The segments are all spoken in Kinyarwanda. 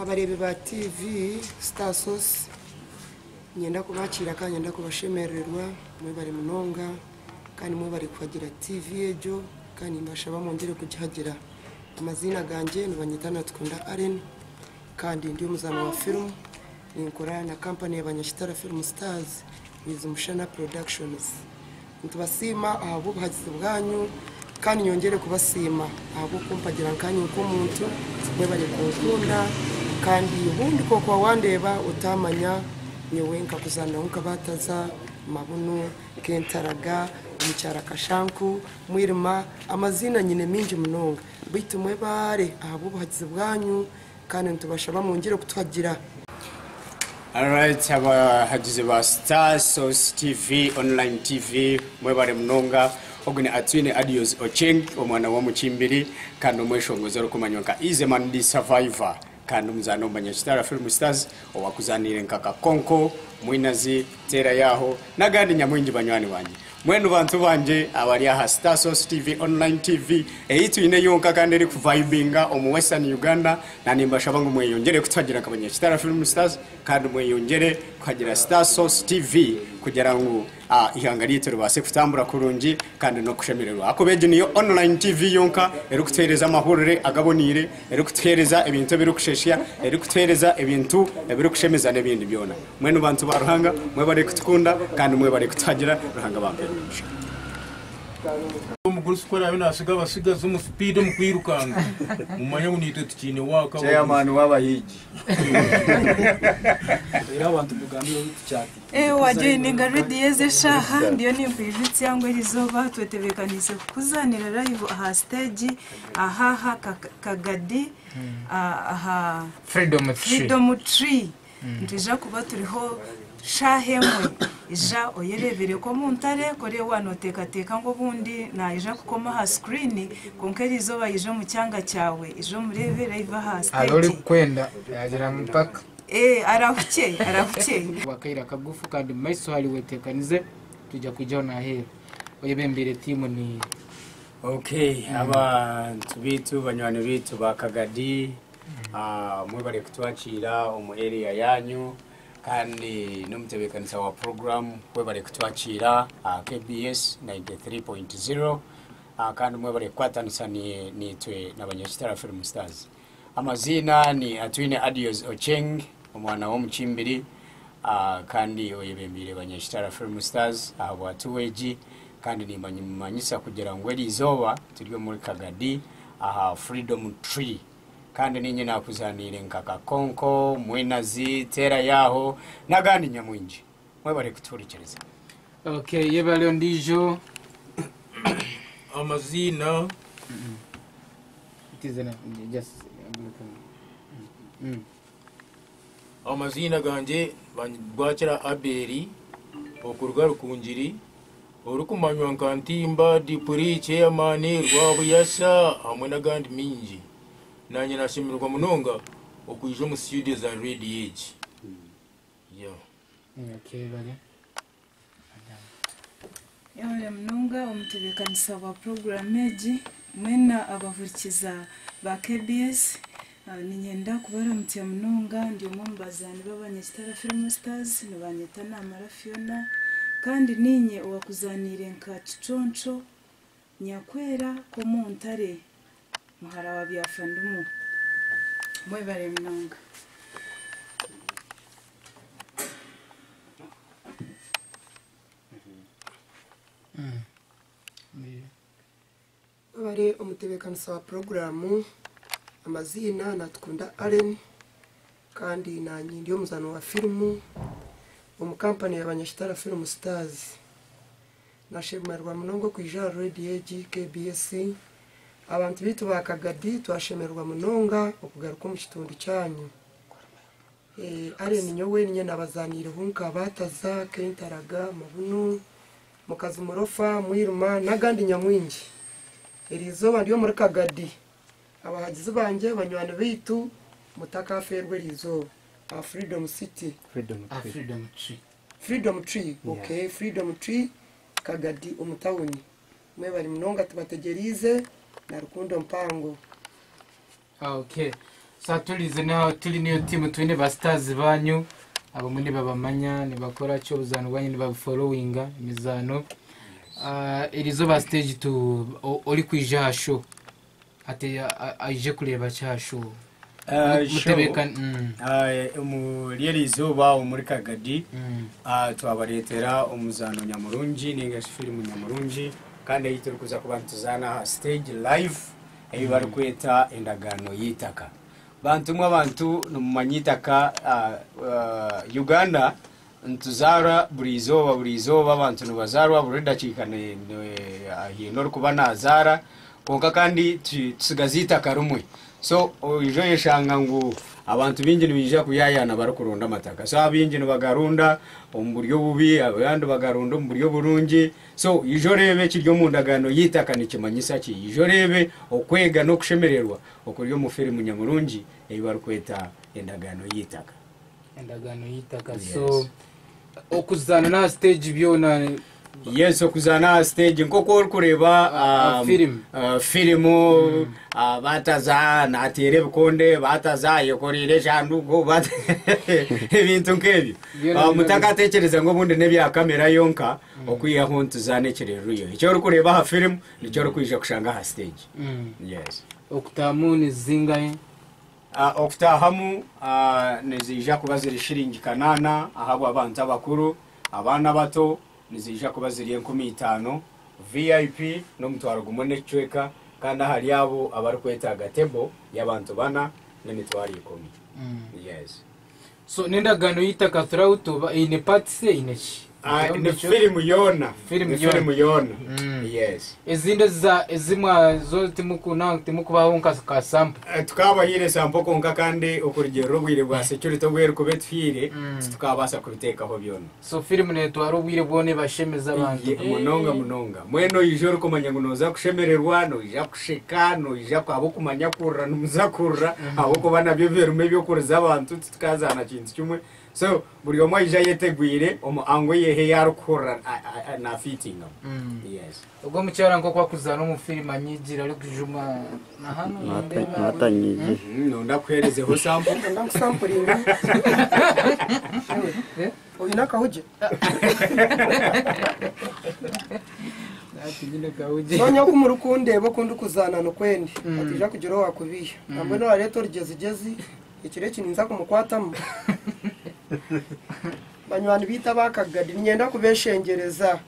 abarebi ba tv star source nyenda kubakira kandi nyenda kubashemererwa mwe bari munonga kandi mwe bari kuhagira tv ejo kandi mbashaba mwongere kugihagira amazina ganjye nibanyitana tukunda aren kandi ndi umuzana wa film ninkora na kampani y'abanyashitara film stars biza umushana productions. Ntubasima ahabwo ubuhagizi bwanyu kandi nyongere kubasima. Ahabwo kumpagira nkanya nk'umuntu mwe bari kunkunda. Kandi ubundi koko wandeba utamanya nyewe nkakuzanira nk'ukabataza mabuno kentaraga omukyara kashanku mwirima amazina nyine mingi munonga. Bitu mwe bare ahabwo ubuhagizi bwanyu kandi ntubashaba mwongere kutuhagira Alright, abahagizi ba Star Source TV, online TV, mwebale munonga. Ogune atwine adios ocheng omwana wa mukimbiri kandi omweshongozi orukumanywa nka easy man the survivor kandi mzano omanya chitara Film Stars owakuzanire nkaka konko mwinazi tera yaho nagandi nyamwingi banywani banje mwenu bantu banje abali aha Star Source TV online TV eyitwine yonka kandi eri kuvibinga omu Western Uganda na nimbashaba mwe mweyongere kutwagira kabanya Star Film Stars kandi mweyongere kuhagira Star Source TV kugira ngo ah, ihanga ryitu ribase kutambura kurungi kandi no kushemererwa ako beje niyo online TV yonka eri kutereza amahurire agabonire eri kutereza ebintu biri kusheshya eri kutereza ebintu ebiri kushemeza n'ebindi byona. Mwenu bantu baruhanga mwe bari kutukunda kandi mwe bari kutagira ruhanga bampera umugisha omuguru sikora abe nasiga abasigaza omu sipiidi omu kwirukanga mumanye ngu niitwe tukiine waka chairman w'abahigi Eh, wajoininga rediyo eshaha ndiyo ninkwijutsi yangu erizoba twetebekanise kukuzanira live aha stage ahaha Ka- kagadi ah, aha freedom tree. Freedom tree. Ntija kuba turiho shaha emwe. Ija oyerebere ko muntare kore wanoteekateeka ngo obundi naija kukoma aha screen konka erizoba ije kyawe ije omurebe live aha ari uri stage kwenda yagira mupaka Eh, arahuke arahuke wakaira kagufu kandi mu maiso hari wetekanize tujya kujyaho nahera oyebembere timu ni okay abantu bitu banywani bitu ba kagadi. Ah, mwe bari kutwakira omu area yanyu. Kandi n'omutebekanisa wa program mwe bari kutwakira ah, kbs 93.0 ah, kandi mwe bari kukwatanisa ni- nitwe n'abanyakitara film stars. Amazina ni atwine adios ocheng omwana w'omukimbiri Ah, kandi oyebembire banyashitara film stars aha bwatuweji kandi nimanyisa kugira ngo eri izooba turi muri kagadi aha freedom tree. Kandi ninye nakuzanire nka kakonko mwenazi tera yaho n'agandi nyamwingi mwebare kuturikiriza okay yebaliyo ndijo amazina. Mm. amazina ganje bwakira aberi okuruga rukungiri orukumanywa nka ntimba dipuri chairman rwabuyasha hamwe n'agandi mingi. Nanye nashemererwa munonga okwija omu studio za yeah. okay bali yawere munonga omutebekanisa bwa porogaramu egi mwena abahurikiza ba kbs ah, ninyenda kubaramutya munonga ndi omwe omu bazaani b'abanyakitara film stars nibanyeta namara fiona kandi ninye owakuzaniire nka kiconco nyakwera k'omuntare muhara wa byafandumu mwebare munonga bari umutebekanisa wa porogaramu amazina natukunda aren kandi nanyindi y'omuzano wa filimu omu kampani y'abanyashitara filimu stars. Nashemererwa munonga kwija redi egi kbs abantu bitu ba kagadi twashemererwa munonga okugaruka omu kitundu kyanyu. Eh, aren nyowe ninye nabazanireho nka bataza kentaraga mabunu mukazi murofa mwirima n'agandi nyamwingi. Iri zuba ryo muri kagadi. Abahagizi banjye banywani bitu mutakaferwe iri zuba a freedom city. Ah freedom tree. Freedom tree okay freedom tree kagadi umutawuni mwe bari munonga tubategerize. Na rukundo mpango. Ah okay. Sa tulize naho turi niyo timu twine ba stars banyu. Abo muri babamanya nibakora cyo buzano bwanyu nibafolowinga imizano Ah, irizo ba stage tu uri kwija show ate a- aije kureba cya show show, mutebeka mm, eh, muri iri zuba muri kagadi twabaretera omuzano nyamurungi ningashi filimu nyamurungi kandi turi kuza kuba ntuzana aha stage live eyi bari kweta endagano y'itaka. Bantu mwe abantu nimumanya itaka ah, ah, uganda ntuzara buri izooba buri izooba abantu nibazarwa buri dakiika hino orikuba nazara konka kandi tu- tusigaze itaka rumwe. So ijo yeshanga ngu abantu bingi nibija kuyayana barikuronda amataka. So abingi nibagarunda omu buryo bubi abandi bagarunda omu buryo burungi. So ijo rebe kiryo mu ndagano y'itaka nikimanyisa ki? Ijo rebe okwega n'okushemererwa okuri omu firimu nyamurungi eyi barikweta endagano y'itaka endagano y'itaka Yes. so okuzana na stage byona yes okuzana aha stage. Nk'uko orikureba Ah, um, filimu. ah, bataza natera ebikonde bataza yekoreire eshanduku bata- ebintu nk'ebyo. Byona Ah, bino- mutakatekereza ngu obundi nebya kamera yonka okwihaho ntuzana ekireruyo ekyo orikureba aha filimu nikyo orikwija kushanga aha stage. Mm. yes. Okutamu nizingahe Ah, okutahamu ah, nizija kuba ziri shiringi kanaana ahabwa abantu abakuru abaana bato nizija kuba ziri enkumi itaano vip n'omutwaro gumwe n'ekicweka kandi ahari abo abarikwetaaga tebo y'abantu bana n'emitwaro ikumi. Mm. yes. So n'endagano y'itaka oba eine part se eine ki? Ah, ni filimu yona. Filimu izindi ezimwe timukubaho nka sampo konka kandi okurugero rw'obwire bwa mm. security obwere kube tuhire mm. tukabaasa kubiteekaho byona. So filimu netwara obwire bwona ebashemeza abantu. munonga eh. munonga. Mwene oija orikumanya ngu nooza kushemererwa noija kusheka noija habwokumanya kurra numuza kurra. Mm. Habwokuba nabyo birimu ebyokuriza abantu titukazaana kintu kimwe. So buri omwe aija yetegwire omuhango yehe yarikuhurra nafitingamu Mm. yes. Ubwo mucyara nko kwakuzana umufilime anyigira ari kujuma na hano ndeba- natanyije Mm, nonda kuherezeho sampo Enda nkusampuringa Eh? oyina akahuje nonya ko umuri kundeba ukundi ukuzanana ukwendi atija kugira uwo wakubiha ntabwo nora leta origezi igezi ikire kininza kumukwatamu? banywani bita bakagadi ninyenda kubeshengereza.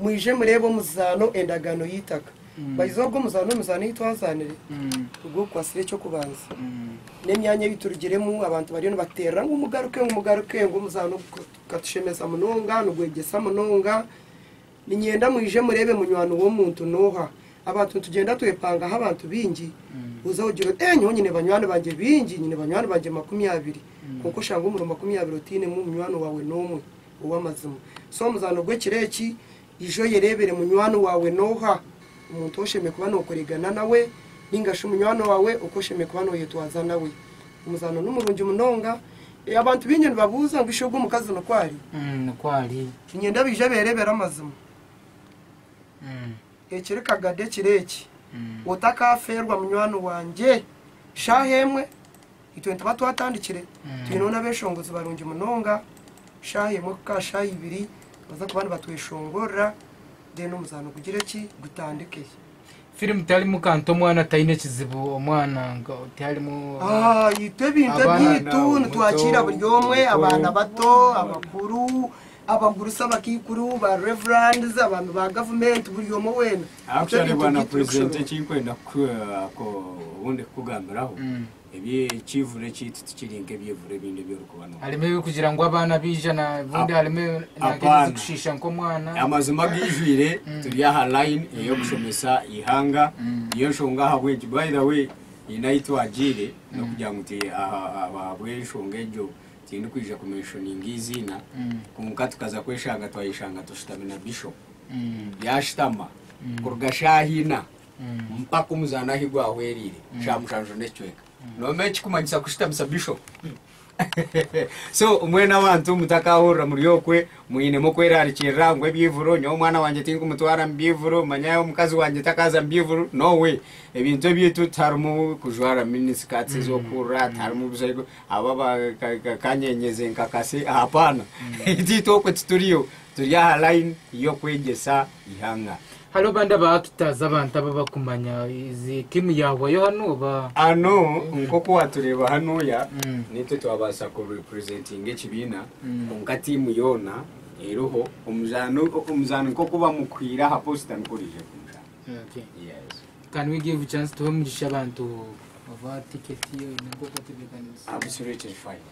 Mwije murebe omuzano endagano y'itaka. Bayize obwo omuzano omuzano yitwazanire. Mm, ubwo kwasire cyo kubanza. Mm. n'emyanya biturugiremu abantu bariyo nibaterera ngo umugaruke ngo umugaruke ngo omuzano katushemeza munonga nugwegesa munonga. Ninyenda mwije murebe munywani w'omuntu noha abantu tugenda twepangaho abantu bingi. Uza ugira uti eh nyine banywani banjye bingi? Nyine banywani banjye makumyabiri kuko ushanga umuro makumyabiri utinemu munywani wawe n'umwe uw'amazima so omuzano gw'ekireki ijo yerebere munywani wawe noha. Umuntu osheme kuba nokuregana nawe ningasha munywani wawe uko osheme kuba noyetwaza nawe. Omuzano n'umurungi munonga Eh, abantu bingi nibabuuza ngu isho gw'omukazi nokwari Mm, kwali ninyenda bije berebera amazima Mm, ekirikagade kireki. Mm. utakaferwa munywani wanje shaha emwe itwe ntuba twatandikire twine n'abeshongozi barungi munonga. Shaha emwe kuka shaha ibiri. Baza kuba nibatweshongorera then omuzano gugire ki gutandike. Filime talimu kanto omwana taine ekizibu omwana nga talimu Ah, Abaana, ebiitu omuto, nitwakira buri omwe abaana bato abakuru abagurusi abakikuru ba reverands abantu ba gavumenti buri omwe wena. Actually bwana bintu president ekinkwenda ko- ubundi kukugambiraho Mm. Ebyekivure kitu tikiri nk'ebyevure ebindi ebyorikuba no harimo ebi kugira ngo abana bijana bundi Ap- harimo apana. nagezi kushisha nk'omwana. Amazima gijwire turi aha line eyokushomesa ihanga iyo nshonga aha bwegi by the way inaitwagire nokugira ngu ti aha habw'enshonga egyo tindi kwija kumenshoninga izina konka tukaza kweshanga twayeshanga tushitami na bishop. Mm, yashitama kuruga shahina. Mm. mpaka omuzana ahi gwahwerire shamushanjo n'ekicweka nome ekikumanyisa kushitamisa bishop. So umwe n'abantu mutakahurira muri yokwe mwinemo kwerarikirira ngo ebyivuro nyo omwana wanje tinkumutwara mubyivuro manya omukazi wanje takaza mubyivuro nowe. Ebintu ebyitu tarimu kujwara minisikatsi zokurra tarimu busaigo aba ba- ka- ka- kanyenyeze nkakasi hapana. Ititu okwe tituriyo turi aha line yokwegesa ihanga hariho abandi abakitaza abantu aba bakumanya izi timu yawe yo hano ba mm. hano nk'uko watureba hanoya mm. nitwe twabasha kurepurezentinga ekibiina mm. nka timu yona eriho omuzano omuzano nk'oku bamukwira aha posita nikurije kumuzano. Kandi wigive chance tuwe mugisha abantu ova tiketi yo nk'uko tubikanisa absolutely fine.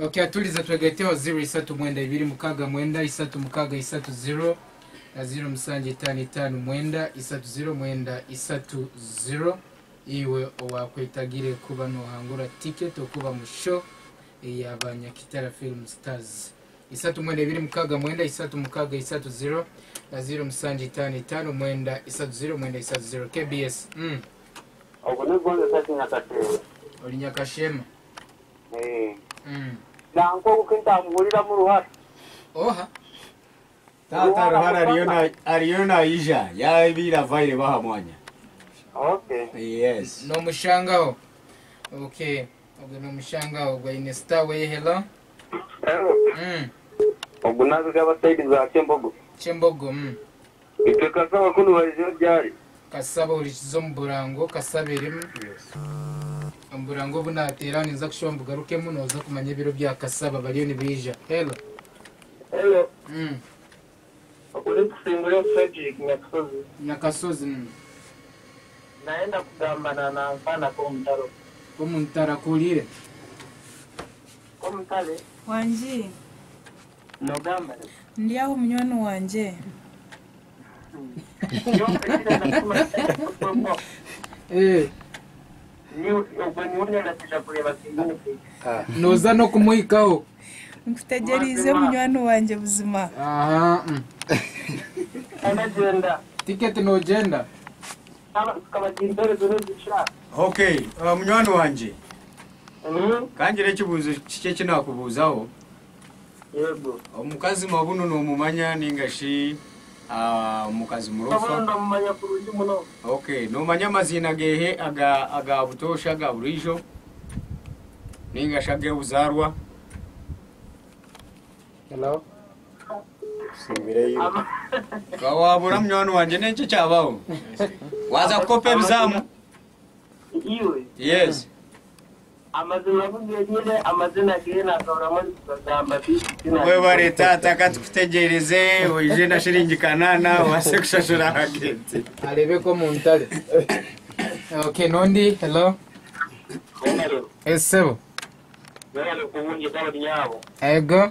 Okay atuliza twegete wa 0 isatu mwenda ibiri mukaga mwenda isatu mukaga isatu 0 na zero musange itanu itanu mwenda isatu zero mwenda isatu zero. Iwe wakwetagire kuba nohangura ticket okuba mu show eyabanyakitara film stars. Isatu mwenda ibiri mukaga mwenda isatu mukaga isatu zero. Na zero musange itanu itanu mwenda isatu zero mwenda isatu zero. Kbs mm. ubwo ni bwo ndashatse nyakatero uri nyakashema? Eh. mm. nanko kuko ntamuhuriramo uruhare oha. Tata ruhara ariyo na ariyo naija yabira vaire bahamwanya okay yes. No mushangaho okay ubwo ni umushangaho gwa inesita we hello? Mm. ubwo naziga abasaidi za kembogo chembogo mm. itwe kasaba kunubariza iyo ryari kasaba urikizo mu burango kasabiremu omuburango bunatera ninza kushuba mbugarukemu noza kumanya ebiro bya kasaba bariyo nibija hello? Hello. Mm. Ubwo ni gusimbura frederick nyakisozi nyakasozi mm. naenda kugambana na mfana ko mutaro omuntara kulire ko mutare wanji nogambane ndi aho munywani wanje eh. ubwo ni we unyandikisha kureba siginiki noza no kumuhikaho nkutegerize munywani wanje buzima. Aha mm. tiketi nogenda tukabagira intore zone zishaka okay uh, munywani wanje kangire ekibuuzo kiki kinakubuuzaho yego. Omukazi mabuno nomumanya ningashi ah, omukazi murofa? Kabona ndamumanya ku rugi muno. Okay nomanya amazina gehe aga aga butosha aga burijo ningashi ag'ebuzarwa wawabula munywani wange nekyo kyabaawo waza kukopa ebizaamu yes. Webare tata katikutegereze oije na shiringi kanana wase kushashura agenti arebeko muntare okay nondi hello? Esebo ego?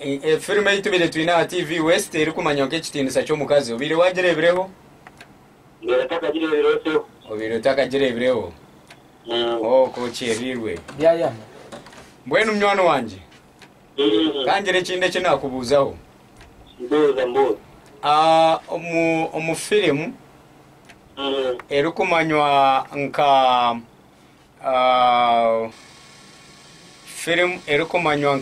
Eh, eh, efilime eyitumire tulina tv west erikumanyako ekitindisa ky'omukazi. Obire wagirebireho obire otakagirebireho okoki oh, ebirwe mbwenu munywano wange? Kangire ekindu ekinakubuuzawo ah, omu firimu erikumanywa nka ah, firimu erikumanywa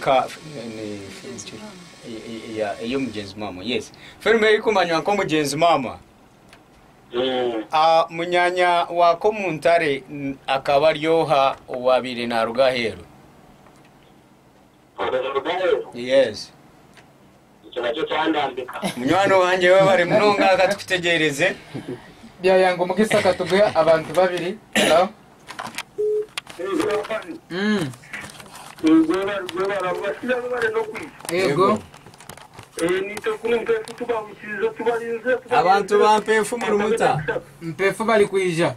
ey'omugenzi mama yes. Firimu erikumanywa nk'omugenzi mama. Mm. Ah, munyanya wako mu ntare akaba aryoha owabire naruga heru Agarugayo yes. Munywani wanjye we bari munonga akatukutegereze byayanga umugisa akatuguhe abantu babiri. Hello. Ego abantu bampeefu mu rumuta mpefu bali kwija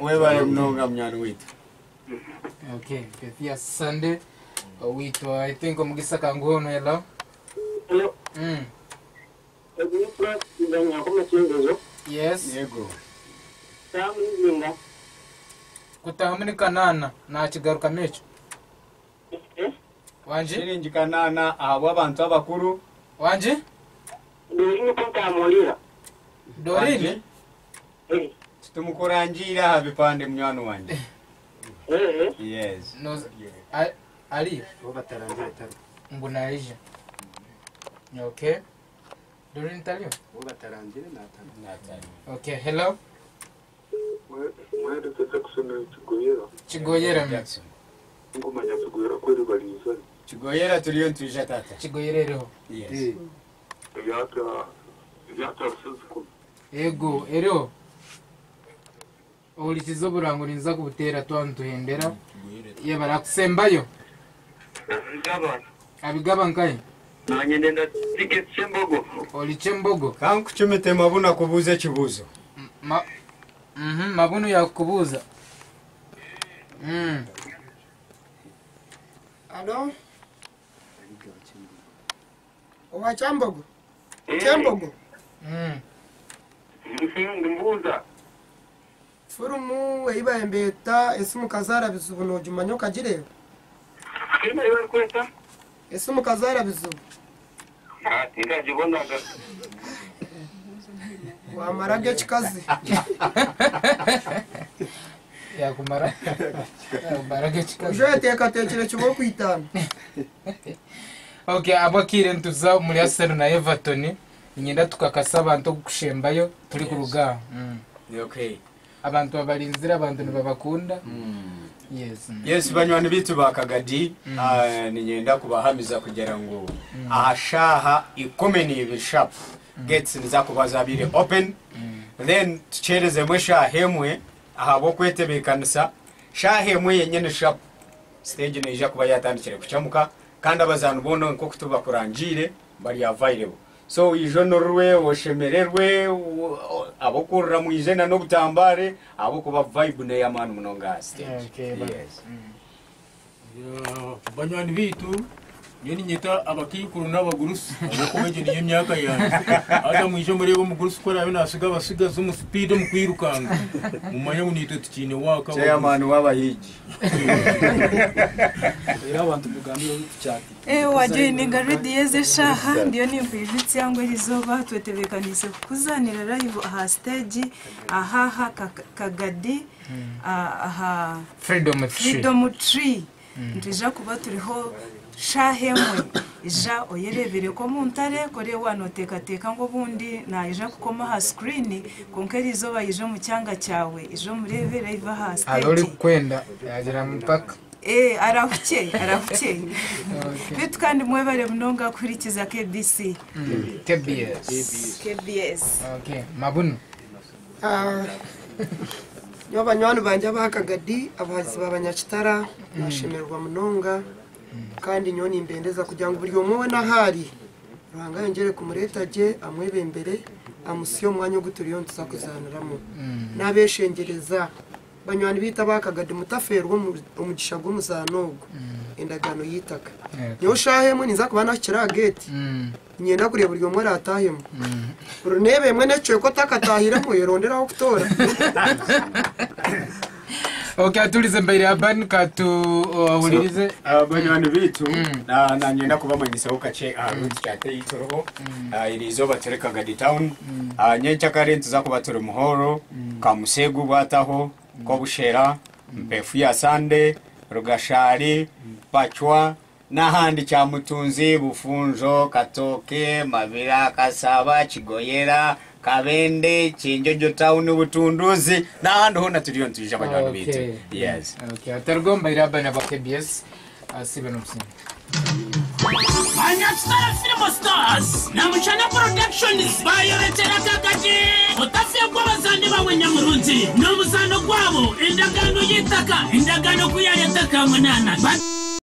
we bari munonga munywani witu okay pethi ya sunday witwa i think omugisa kanguhono hello Hello. mm. Ebi plus ibanya ko masingezo. yes yego Tamu zinga. Kutaha muri kanana nakigaruka meco Eh? wanje? Shiringi kanana ahabwa abantu abakuru wanje? Ndori ni pota molira. dorini Eh. tumukurangira aha bipande mnywano wanje. Eh. eh. yes. Noza- a- ali? Bo batarangira tari. Mbunaija okay dorini taliyo bo batarangira natari okay hello? mwaherekeza kusomero kigoyera kigoyera mitsu ngumanya kigoyera kweri baliza kigoyera turiyo ntuja tata kigoyera eriho. Yes. Eh. Yata yata rusizi kumi. Ego eriho. Uhurikiza uburango niza kubutera twanu tuhembera mm, ye barakusembayo abigabankaye nanye ndenda tiketi chembogo. Oli chembogo. Kankuchumitema buna kubuza chibuzo Mhm, mabunu yakubuuza mm. alo owa kyambogo kyambogo Mm. Ndimbuza. furumu weibaye mbeta ese umukazara bizubu noja umanya ukagireba Kima yo kweta. ese umukazara bizubu Ah, tingajibonaga. wamarage kikazi yakumara yakumaraga ujo kikazi yatekatekere kibo kwitana okay abakire ntuza muri arsenal na everton inyenda tukakasa abantu okushembayo turi ku rugaho mm. okay. Abantu babarinzira abantu nibabakunda yes mm. yes banywani bitu ba kagadi ah, ninyenda kubahamiza kugira ngo ahashaha ikomeni ibishapu. Gates niza kuba zabire open. Then tucerezemu eshaha emwe ahabo kwetebekanisa shaha emwe yenyene shapu stage neija kuba yatandikire kucamuka kandi abazanu bono nko kutubakurangire bari available so ijo norwe oshemererwe abokurira mwijena n'obutambare abo kuba vibe neyamani munonga stage. Okay, yes. Ya, banywani bitu. Niyo ninyeta abakikuru n'abagurusi abokubeje niyo myaka yanjye hata mwisho murebe omugurusi korayo nasiga abasigaza omu speed omu kwirukanga mumanya ngu nitwe tukine waka chairman w'abahigi era abantu mugambire tucyati Eh, wajoininga rediyeze shaha. ndiyo nimpwivitsi yangu erizoba. Twetebekanise kukuzanira live aha stage ahaha Kaka- kagadi ah, aha freedom tree. Tree ntija kuba turiho shaha emwe ija oyerebere. Ko muntare kore wanotekateka ngo bundi naija kukoma aha screen konka erizoba ije mu cyanga cyawe ijo murebe live aha alori stage kwenda yagira mpaka. Eh, arahukeye arahukeye bitu kandi mwebare munonga akurikiza kbc kbs kbs okay mabunu. Nyo banywani banje abakagadi abahazi b'abanyakitara nashemererwa munonga kandi nyo nimbendeza kugira ngo buri umwe we nahari ruhanga yongere kumuretage amwebembere amusiye umwanya wo guturiyo ntuza kuzaniramo. N'abeshengereza banywani bita bakagadi mutaferwa umugisha gw'umuzanogo endagano yitaka. Niyo ushahemo niza kuba nakira ngenda kureba buri umwe aratahemo runebe mwe necuye ko takatahiramo yeronderaho kutora okay atulize mbere ya bani katu uh, so, uh, bani bantu bitu mm. na na nyenda kubamanyisa ukache aruzi uh, mm. cyate itoroho mm. uh, irizo batereka gadi town mm. uh, nyencha karenti za kubatore muhoro mm. kamusegu bwataho mm. ko bushera mm. mpefu ya sande rugashari mm. pachwa n'ahandi cyamutunzi bufunjo katoke mabira kasaba kigoyera kabende kinjojo town butunduzi. N'ahandi hona turiyo ntuje abanywani bitu Okay. yes. Okay. Atargo mbere ya bani aba kbs asibe n'obusinga banyakitara filimo stars na mucana productions bayorekera kakati utafiye kw'abazandi bawe nyamurunzi. N'omuzano gwabo endagano y'itaka endagano kuyayetaka munana. Ba-